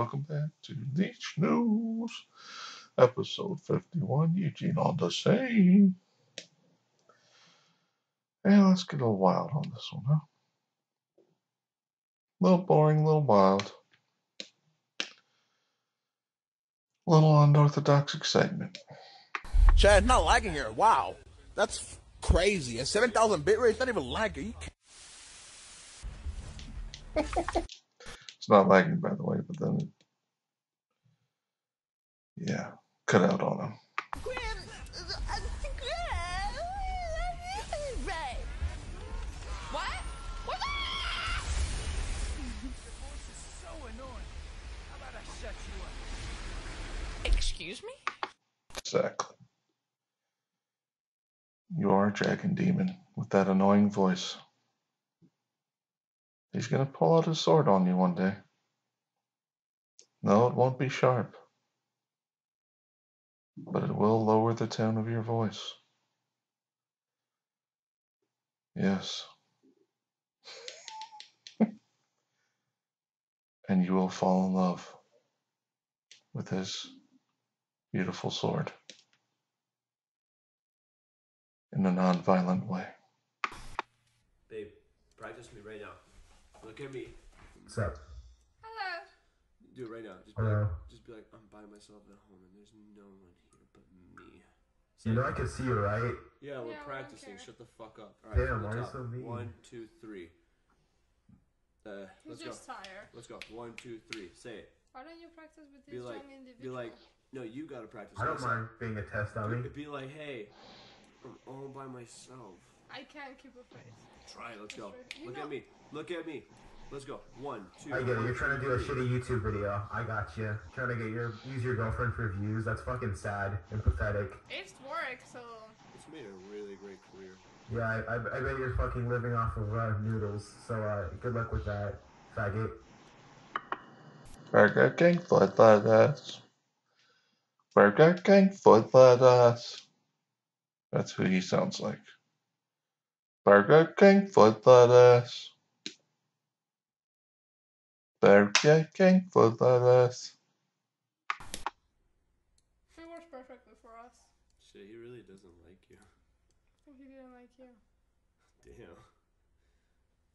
Welcome back to Leech News, episode 51. Eugene on the scene. And let's get a little wild on this one, huh? A little boring, a little wild. A little unorthodox excitement. Chad, not lagging here. Wow. That's crazy. A 7,000 bit rate, it's not even lagging. It's not lagging, by the way, but then, it, yeah, cut out on him. What? What? The voice is so annoying. How about I shut you up? Excuse me? Exactly. You are a dragon demon with that annoying voice. He's gonna pull out his sword on you one day. No, it won't be sharp. But it will lower the tone of your voice. Yes. and you will fall in love with his beautiful sword in a non-violent way. Babe, practice me right now. Look at me. What's up? Hello. Do it right now. Just be Hello. like, just be like, I'm by myself at home and there's no one here but me. You know I can see you, right? Yeah, we're Yeah, practicing. Shut the fuck up. All right, Damn, why are you so mean? One, two, three. Uh, He's let's just go. tired. Let's go. One, two, three. Say it. Why don't you practice with Be this like, young be like, no, you gotta practice. I don't yourself. mind being a test dummy. Be like, hey, I'm all by myself. I can't keep a face. Try it. Let's go. You Look know- at me. Look at me. Let's go. One, two. I get it. You're trying to do a three. shitty YouTube video. I got you. Trying to get your use your girlfriend for views. That's fucking sad and pathetic. It's work, so It's made a really great career. Yeah, I, I, I bet you're fucking living off of uh, noodles. So uh, good luck with that, faggot. Burger King foot lettuce. Burger King foot lettuce. That's who he sounds like. Burger King for foot lettuce. Burger King foot lettuce. it works perfectly for us. Shit, he really doesn't like you. If he didn't like you. Damn.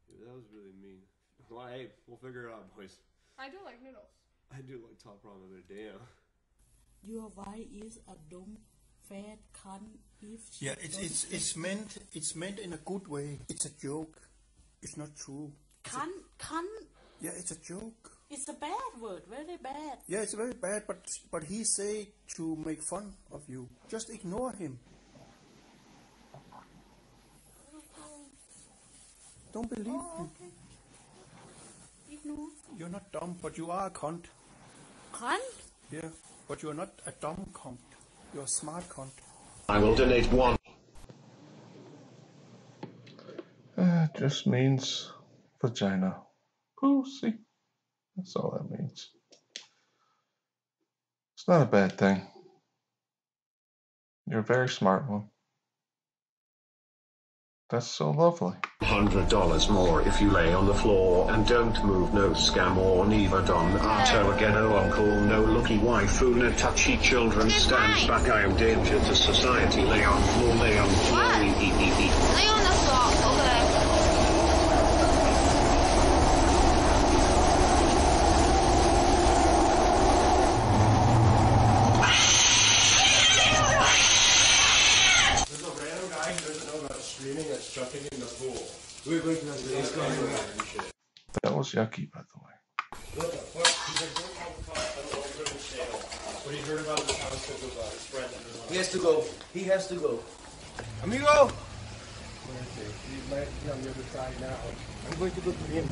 Dude, that was really mean. Well, hey, we'll figure it out, boys. I do like noodles. I do like top ramen, but damn. Your wife is a dumb, fat cunt if she Yeah, it's it's it's meant it's meant in a good way. It's a joke. It's not true. Cunt, cunt Yeah, it's a joke. It's a bad word, very bad. Yeah, it's very bad, but but he say to make fun of you. Just ignore him. Don't believe Oh, him. okay. Ignore. You're not dumb, but you are a cunt. Cunt? Yeah, but you're not a dumb cunt. You're a smart cunt. I will donate one. Uh, just means vagina. Pussy. That's all that means. It's not a bad thing. You're a very smart one. That's so lovely. Hundred dollars more if you lay on the floor and don't move. No scam or neither don Arto again. Oh uncle, no looky waifu, no touchy children. Stand back, I am danger to society. Lay on floor, lay on floor. What? Lay on the floor. Okay. There's a random guy who doesn't know about streaming that's jumping in the pool. We're going to He's going and shit. That was yucky, by the way. What the fuck? He's don't have a car. I don't know if we're in sale. But he heard about this house because of uh, his friend that was. He has to go. He has to go. Amigo! He might be on the other side now. I'm going to go to him.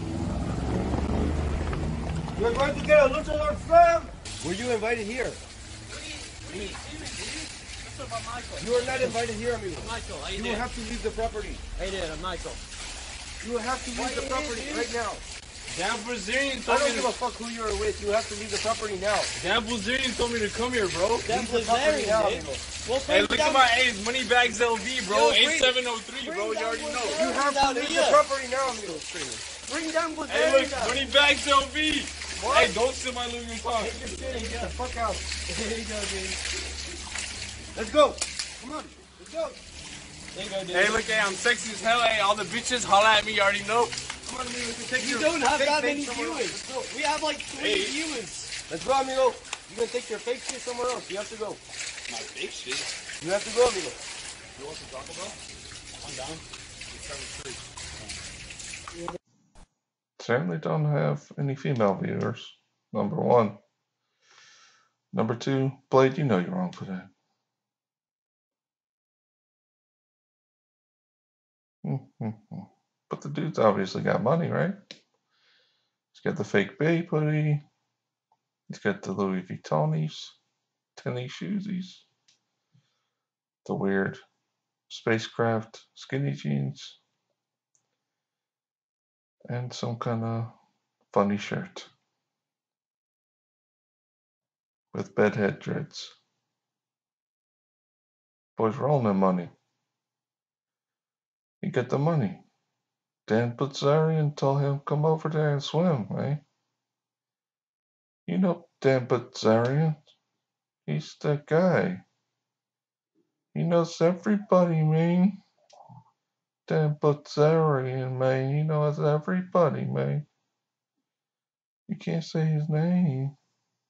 You're going to get a little friend! Were you invited here? You are not invited here, amigo. Michael, how you You doing? will have to leave the property. How you doing? I'm Michael. You will have to leave the property right now. Dan Bilzerian I don't me give to, a fuck who you're with. You have to leave the property now. Dan Bilzerian told me to come here, bro. Leave the property now, amigo. Hey, look at my age, Moneybags LV, bro. Yo, bring- 8703, bro. You already know. You have to leave the property now, amigo. Bring down Hey, look, Moneybags LV. Hey, don't steal my Louis Vuitton. Take your shit and get the fuck out. There you go, dude. Let's go. Come on. Let's go. There you go, dude. Hey, look, hey, I'm sexy as hell. Hey, all the bitches holla at me. You already know. Come on, amigo. Let's take You don't have fake that many viewers. We have like three Hey. viewers. Let's go, amigo. You're gonna take your fake shit somewhere else. You have to go. My fake shit. You have to go, amigo. You want some Taco Bell? I'm down. It's seven three. Certainly don't have any female viewers. Number one. Number two, Blade, you know you're wrong for that. Mhm. But the dude's obviously got money, right? He's got the fake Babe hoodie. He's got the Louis Vuittonis, tennis shoesies, the weird spacecraft skinny jeans, and some kind of funny shirt with bedhead dreads. Boys rolling in money. He got the money. Dan Bilzerian told him come over there and swim, eh? You know Dan Bilzerian. He's the guy. He knows everybody, man. Dan Bilzerian, man. He knows everybody, man. You can't say his name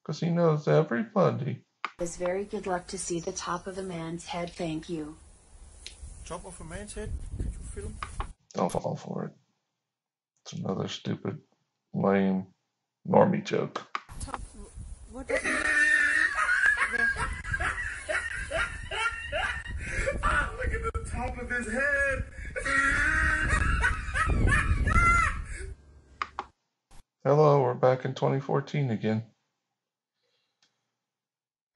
because he knows everybody. It's very good luck to see the top of a man's head. Thank you. Top of a man's head? Could you feel him? Don't fall for it. It's another stupid, lame, normie joke. What? The. Hello, we're back in 2014 again.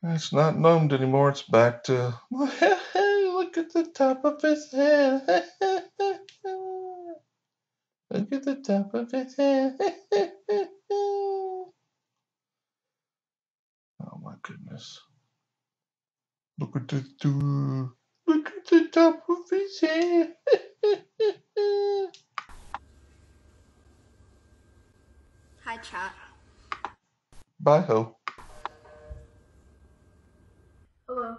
It's not numbed anymore. It's back to look at the top of his head. Oh, look at the top of his head. oh my goodness. Look at the dude. Look at the top of his head. Hi, chat. Bye ho. Hello.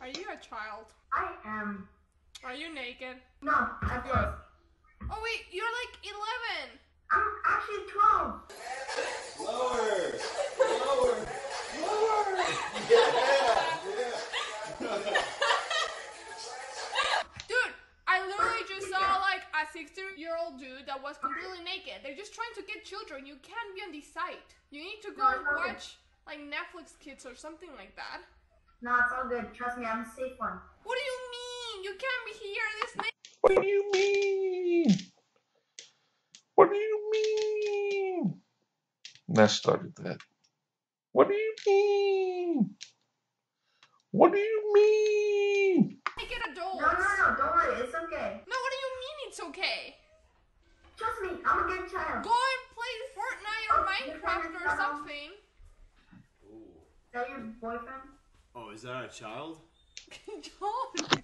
Are you a child? I am. Are you naked? No, I'm Good. Oh wait, you're like 11. I'm actually 12. Lower. Lower. Lower. Dude, I literally just saw like a 16 year old dude that was completely naked. They're just trying to get children. You can't be on the site. You need to go No, it's all good. watch like Netflix Kids or something like that. No, it's all good. Trust me, I'm a safe one. What do you mean? You can't be here this naked. What do you mean? What do you mean? Ness started that. What do you mean? What do you mean? Naked adults. No, no, no, don't worry. It's okay. No, what do you mean it's okay? Trust me, I'm a good child. Go and play Fortnite or Oh, Minecraft or not home. something. Is that your boyfriend? Oh, is that a child? John.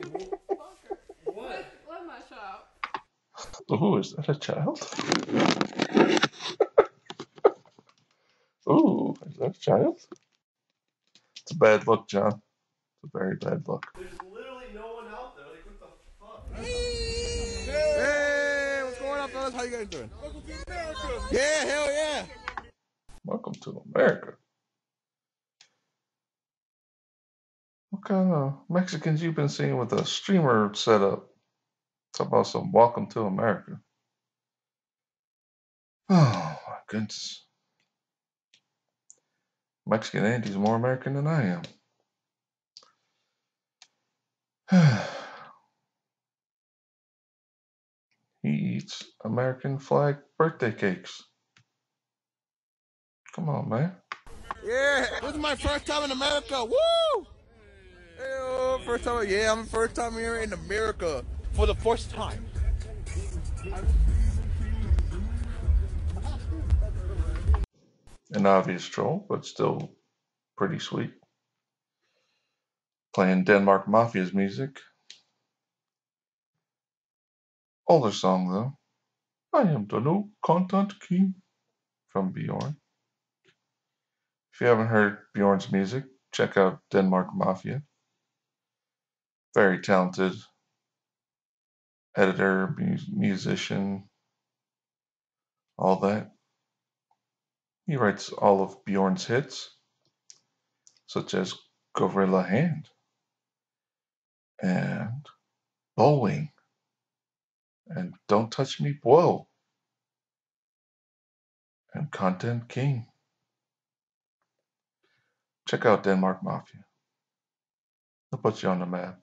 Fucker. What? Let, let my shut up. Oh, is that a child? Ooh, is that a child? It's a bad look, John. It's a very bad look. There's literally no one out there. Like, what the fuck? Hey, what's going on, fellas? How you guys doing? Welcome to America. Yeah, hell yeah. Welcome to America. What kind of Mexicans you been seeing with a streamer setup? Talk about some welcome to America. Oh my goodness. Mexican Andy's more American than I am. he eats American flag birthday cakes. Come on, man. Yeah, this is my first time in America. Woo! Hey, oh, first time, yeah, I'm first time here in America for the first time. An obvious troll, but still pretty sweet. Playing Denmark Mafia's music. Older song though. I am the new content king. from Bjorn. If you haven't heard Bjorn's music, check out Denmark Mafia. Very talented editor, musician, all that. He writes all of Bjorn's hits, such as Gorilla Hand and Bowling and Don't Touch Me Whoa and Content King. Check out Denmark Mafia. They'll put you on the map.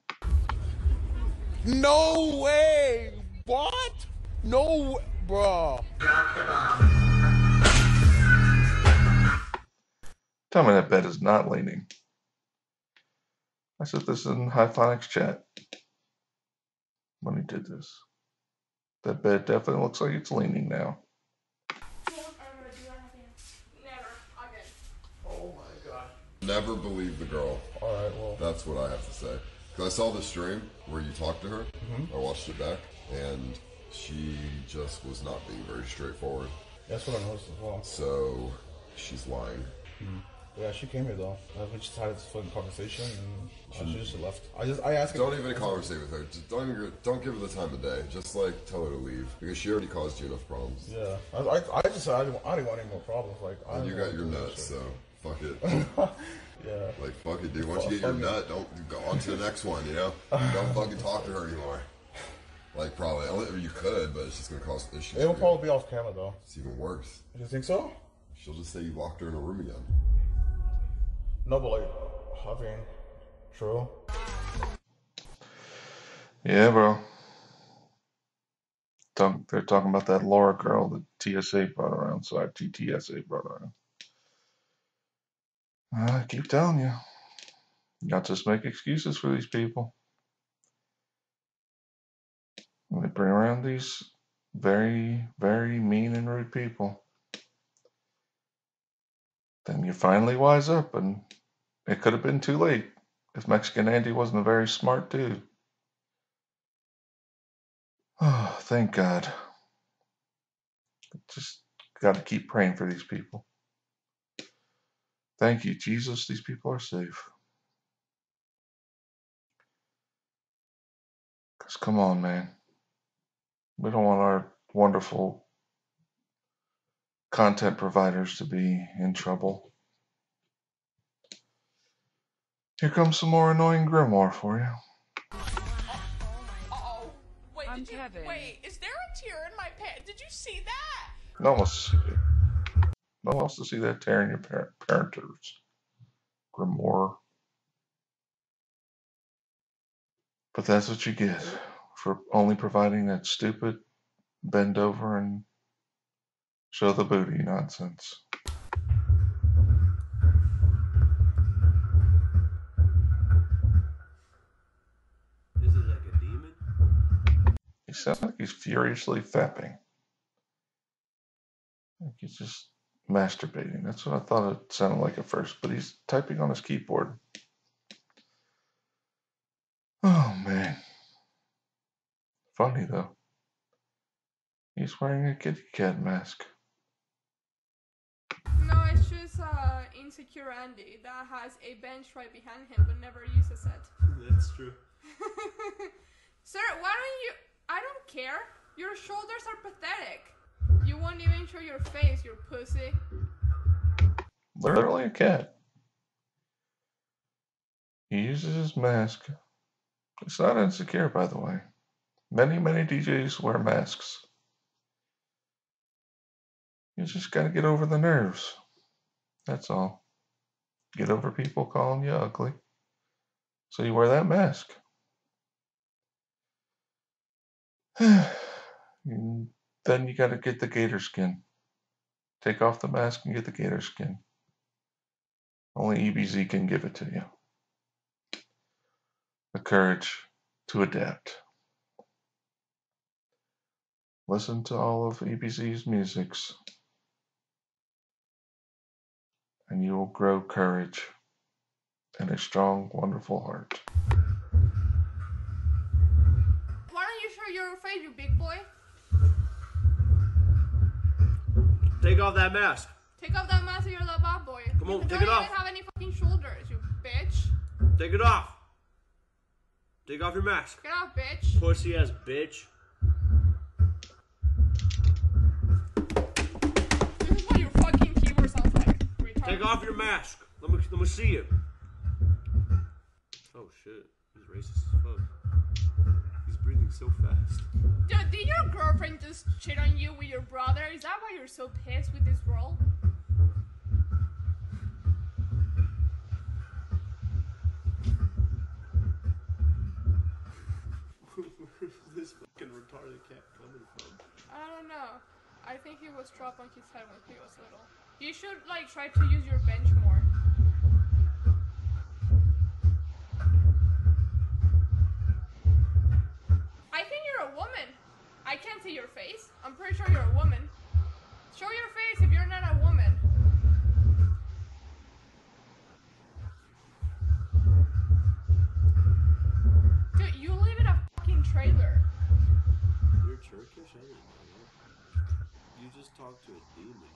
No way! What? No, w- bro. Tell me that bed is not leaning. I said this in Hyphonix chat when he did this. That bed definitely looks like it's leaning now. Don't ever do that again. Never again. Oh my god. Never believe the girl. All right, well. That's what I have to say. I saw the stream where you talked to her. Mhm. I watched it back, and she just was not being very straightforward. That's what I noticed as well. So she's lying. Mhm. Yeah, she came here though. I think she had this fucking conversation and uh, she just left. I just I asked her. Don't even conversate with her. Just don't even don't give her the time of day. Just like tell her to leave because she already caused you enough problems. Yeah, I, I, I just said I didn't, I didn't want any more problems. Like I you got your wanna do nut, this so fuck it. shit. yeah. Like fuck it, dude. Once you get your it. nut, don't go on to the next one. You know, don't fucking talk to her anymore. Like probably, I mean, you could, but it's just gonna cause issues. It will for you. probably be off camera though. It's even worse. You think so? She'll just say you locked her in a room again. No, but like, I mean, true. Yeah, bro. Talk, they're talking about that Laura girl that TSA brought around. Sorry, TTSA brought around. I keep telling you, not just make excuses for these people. When they bring around these very, very mean and rude people, then you finally wise up, and it could have been too late if Mexican Andy wasn't a very smart dude. Oh, thank God. Just got to keep praying for these people. Thank you, Jesus. These people are safe. Because come on, man. We don't want our wonderful content providers to be in trouble. Here comes some more annoying grimoire for you. Oh, wait, I'm did you, Kevin. wait, is there a tear in my pants? Did you see that? No one wants to see it. No one wants to see that tearing your parent parenters. Grimoire. But that's what you get for only providing that stupid bend over and show the booty nonsense. Is it like a demon? He sounds like he's furiously fapping. Like he's just masturbating. That's what I thought it sounded like at first, but he's typing on his keyboard. Oh man. Funny though. He's wearing a kitty cat mask. No, it's just uh, insecure Andy that has a bench right behind him but never uses it. That's true. Sir, why don't you? I don't care. Your shoulders are pathetic. You won't even show your face, you pussy. Literally a cat. He uses his mask. It's not insecure, by the way. Many, many DJs wear masks. You just gotta get over the nerves. That's all. Get over people calling you ugly. So you wear that mask. then you gotta get the gator skin. Take off the mask and get the gator skin. Only EBZ can give it to you. The courage to adapt. Listen to all of EBZ's musics, and you will grow courage and a strong, wonderful heart. Why don't you show your face, you big boy? Take off that mask. Take off that mask, you're the bad boy. Come on, you take it off. You don't even have any fucking shoulders, you bitch. Take it off. Take off your mask. Get off, bitch. Pussy ass bitch. This is what your fucking keyboard sounds like. retard. Take off your mask. Let me let me see you. Oh shit. He's racist as fuck. He's so fast. Dude, did your girlfriend just cheat on you with your brother? Is that why you're so pissed with this world? Where's this fucking retarded cat coming from? I don't know. I think he was dropped on his head when he was little. You should like try to use your bench I can't see your face. I'm pretty sure you're a woman. Show your face if you're not a woman. Dude, you live in a fucking trailer. You're Turkish? I didn't know that. You just talked to a demon.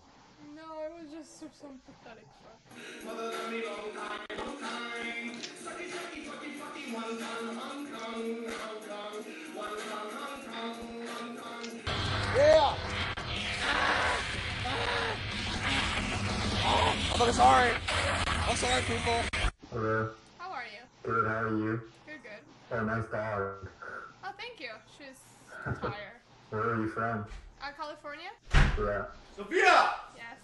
No, it was just some- some pathetic fuck. I'm sorry. I'm sorry, people. Hello. How are you? Good, how are you? Good, good. Oh, nice dog. Oh, thank you. She's tired. Where are you from? Uh, California? Yeah. Sophia! Yes.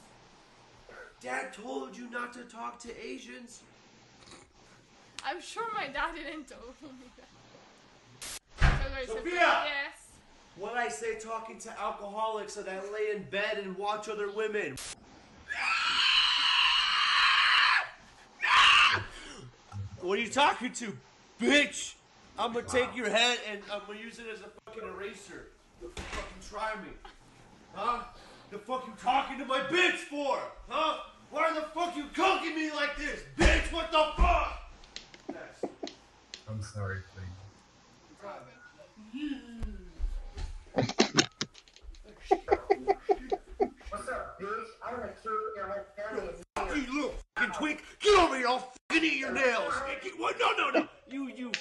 Dad told you not to talk to Asians. I'm sure my dad didn't tell me that. So there's a- Sophia! Yes. What I say talking to alcoholics so that lay in bed and watch other women. What are you talking to, bitch? I'm gonna take your head and I'm gonna use it as a fucking eraser. You fucking try me. Huh? The fuck you talking to my bitch for? Huh? Why the fuck you cooking me like this? Bitch, what the fuck? Yes. I'm sorry, please. What's up, bitch? I wanna kill your whole family. You little fucking twink, get over here! I'll fucking eat your nails. Get- What? No, no, no! You, you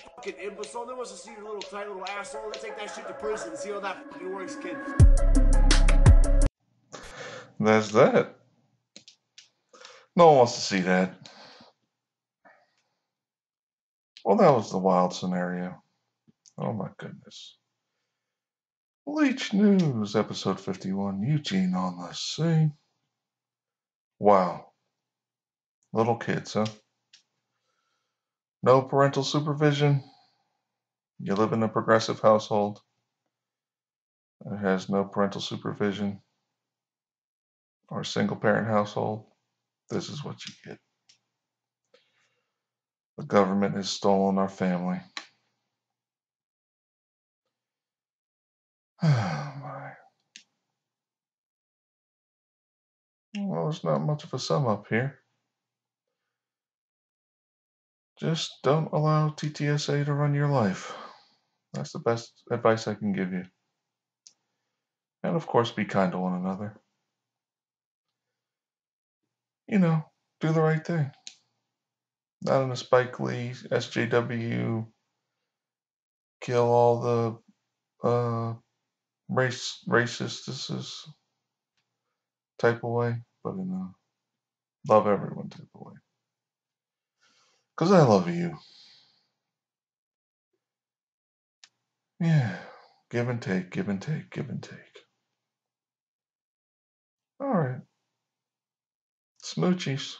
fucking imbecile! No one wants to see your little tight little asshole. Let's take that shit to prison and see how that fucking works, kid. That's that. No one wants to see that. Well, that was the wild scenario. Oh my goodness. Leech News, episode 51, Eugene on the scene. Wow. Little kids, huh? No parental supervision. You live in a progressive household. It has no parental supervision or single parent household. This is what you get. The government has stolen our family. Oh my. Well, there's not much of a sum up here. Just don't allow TTSA to run your life. That's the best advice I can give you. And of course, be kind to one another. You know, do the right thing. Not in a Spike Lee, SJW, kill all the uh, race racists type of way, but in a love everyone type of way. Because I love you. Yeah, give and take, give and take, give and take. All right. Smoochies.